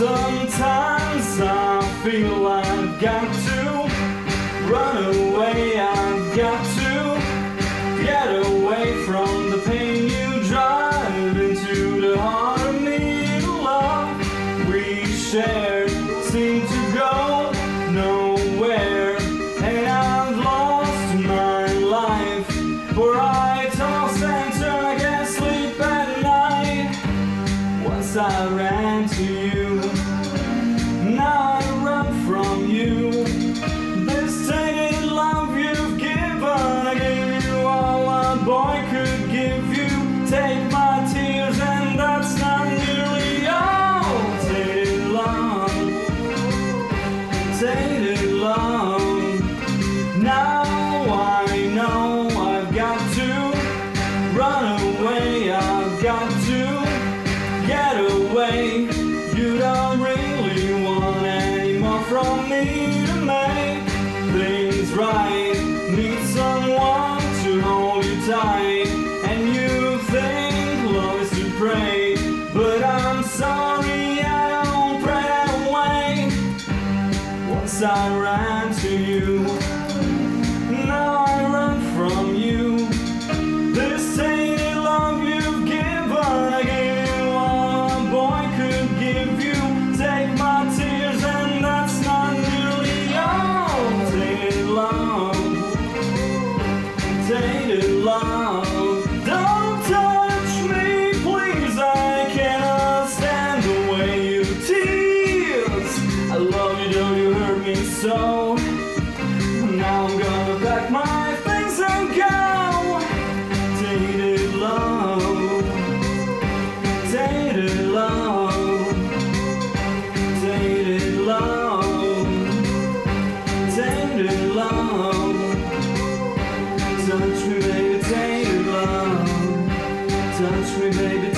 Sometimes I feel I've got to run away. I've got to get away from the pain you drive into the heart of me. The love we shared seemed to go nowhere, and I've lost my life. For I toss and turn, I can't sleep at night. Once I ran to you, love. Now I know I've got to run Once so. Now I'm gonna pack my things and go. Tainted love, tainted love, tainted love, tainted love. Touch me, baby, tainted love. Touch me, baby,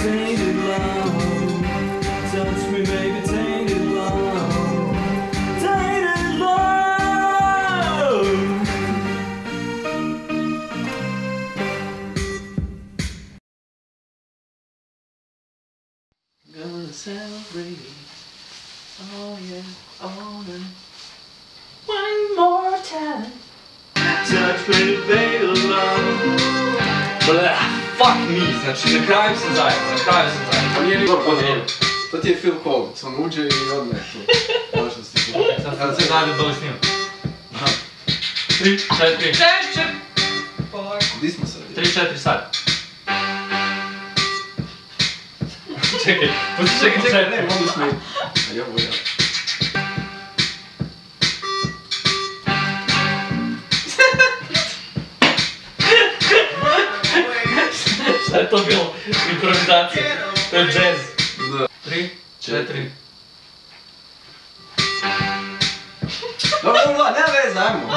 Gonna celebrate. Oh yeah, I wanna. One more time. Touch me, baby, love. Bля, fuck me, znači na kraju sam zajedno, na kraju sam zajedno. To nije ni dobro Podijelim. To ti je Phil Collins, on uđe i odmah je tu. Možda si tu. Sad sad se zajedno doli snimam. Tri, četiri. Četiri. Gdje smo sad? Tri, četiri sad. czekaj, poczekaj, czekaj, pomyślmy. A ja wuja. Šta je to bilo? Improvizacija. To je jazz. Da. Tri, četiri. Dobro, dobro, ne vez, ajmo.